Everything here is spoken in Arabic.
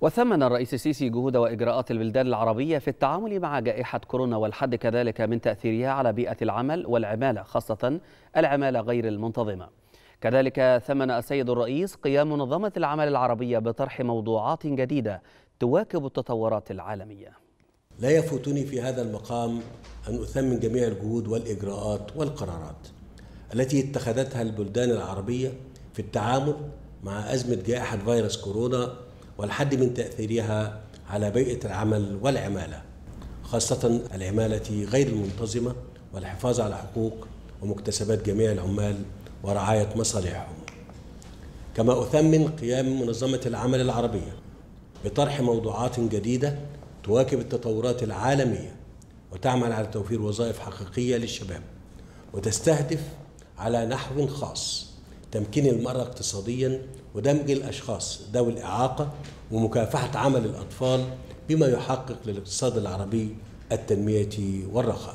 وثمن الرئيس السيسي جهود وإجراءات البلدان العربية في التعامل مع جائحة كورونا والحد كذلك من تأثيرها على بيئة العمل والعمالة خاصة العمالة غير المنتظمة. كذلك ثمن السيد الرئيس قيام منظمة العمل العربية بطرح موضوعات جديدة تواكب التطورات العالمية. لا يفوتني في هذا المقام أن أثمن جميع الجهود والإجراءات والقرارات التي اتخذتها البلدان العربية في التعامل مع أزمة جائحة فيروس كورونا والحد من تأثيرها على بيئة العمل والعمالة خاصة العمالة غير المنتظمة والحفاظ على حقوق ومكتسبات جميع العمال ورعاية مصالحهم. كما أثمن قيام منظمة العمل العربية بطرح موضوعات جديدة تواكب التطورات العالمية وتعمل على توفير وظائف حقيقية للشباب وتستهدف على نحو خاص تمكين المرأة اقتصاديا ودمج الأشخاص ذوي الإعاقة ومكافحة عمل الأطفال بما يحقق للاقتصاد العربي التنمية والرخاء.